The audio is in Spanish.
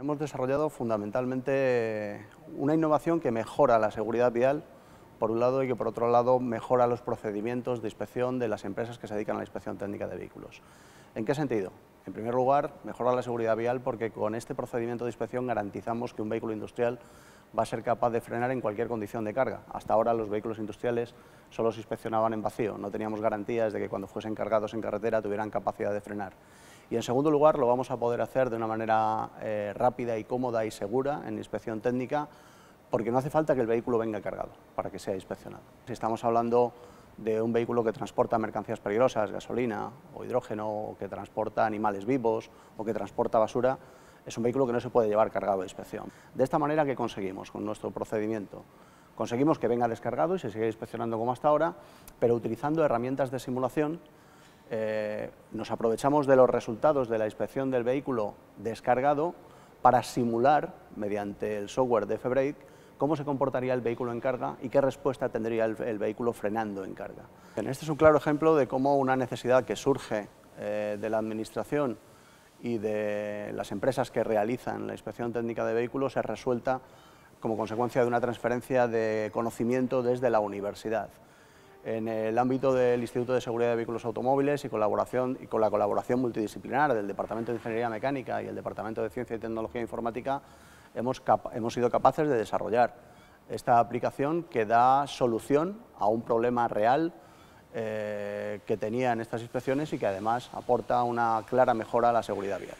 Hemos desarrollado fundamentalmente una innovación que mejora la seguridad vial, por un lado, y que por otro lado mejora los procedimientos de inspección de las empresas que se dedican a la inspección técnica de vehículos. ¿En qué sentido? En primer lugar, mejora la seguridad vial porque con este procedimiento de inspección garantizamos que un vehículo industrial va a ser capaz de frenar en cualquier condición de carga. Hasta ahora los vehículos industriales solo se inspeccionaban en vacío, no teníamos garantías de que cuando fuesen cargados en carretera tuvieran capacidad de frenar. Y en segundo lugar, lo vamos a poder hacer de una manera eh, rápida y cómoda y segura en inspección técnica, porque no hace falta que el vehículo venga cargado para que sea inspeccionado. Si estamos hablando de un vehículo que transporta mercancías peligrosas, gasolina o hidrógeno, o que transporta animales vivos o que transporta basura, es un vehículo que no se puede llevar cargado de inspección. De esta manera, ¿qué conseguimos con nuestro procedimiento? Conseguimos que venga descargado y se siga inspeccionando como hasta ahora, pero utilizando herramientas de simulación eh, nos aprovechamos de los resultados de la inspección del vehículo descargado para simular, mediante el software de f cómo se comportaría el vehículo en carga y qué respuesta tendría el, vehículo frenando en carga. Este es un claro ejemplo de cómo una necesidad que surge eh, de la Administración y de las empresas que realizan la inspección técnica de vehículos es resuelta como consecuencia de una transferencia de conocimiento desde la universidad. En el ámbito del Instituto de Seguridad de Vehículos Automóviles y, colaboración, y con la colaboración multidisciplinar del Departamento de Ingeniería Mecánica y el Departamento de Ciencia y Tecnología Informática, hemos, hemos sido capaces de desarrollar esta aplicación que da solución a un problema real eh, que tenían estas inspecciones y que además aporta una clara mejora a la seguridad vial.